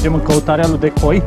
Mergem în căutarea lui Decoi.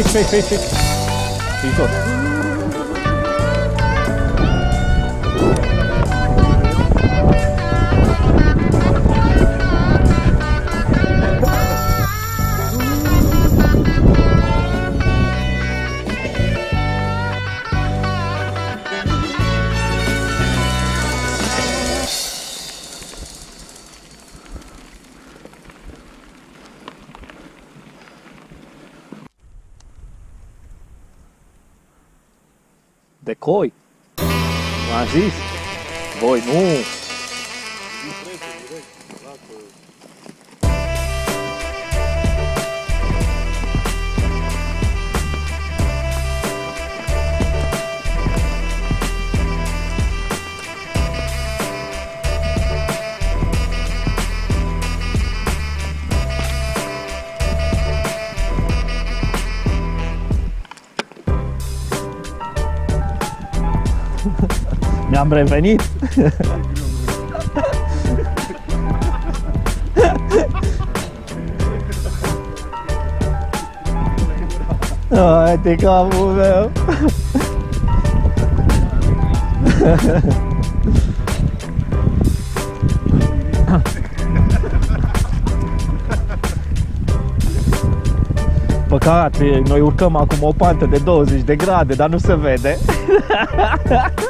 Hai pe aici, pe aici, pe decoy. Mas isso, boi num. Mi-am revenit. Ai de capul meu. Păcat, noi urcăm acum o pantă de 20 de grade, dar nu se vede.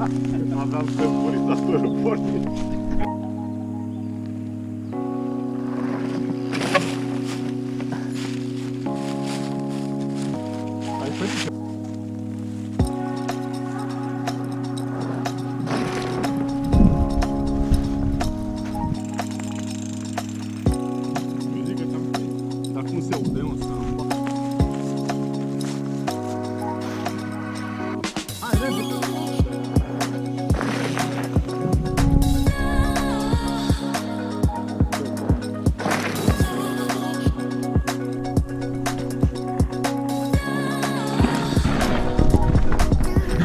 Adam se opori, zato je opori.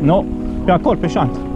Nu, pe acolo, pe șant.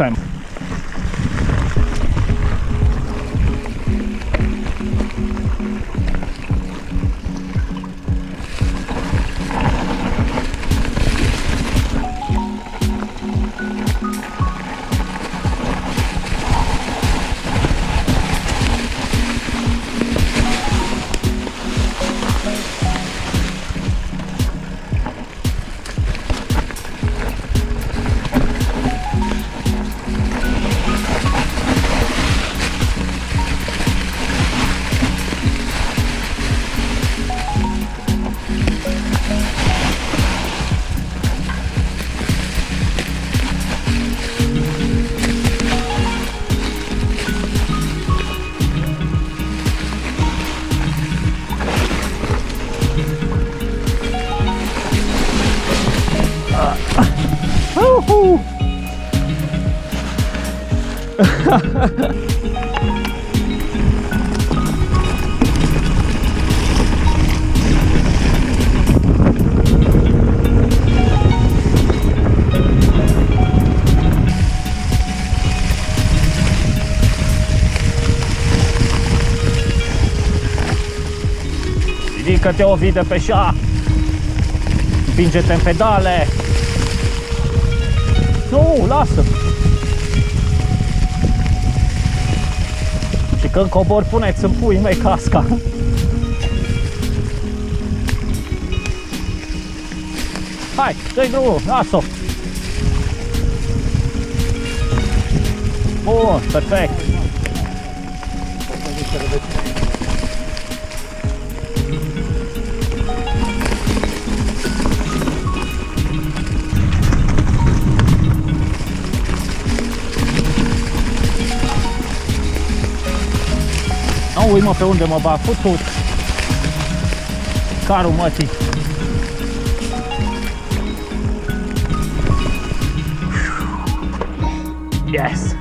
time. Ridică-te o vidă pe șa. Împinge-te în pedale. Nu, lasă Și când cobor puneți în pui mei casca. Hai, dă-i drumul, lasă-o Bun, perfect ui mă pe unde mă bag, futut Carul mătii Yes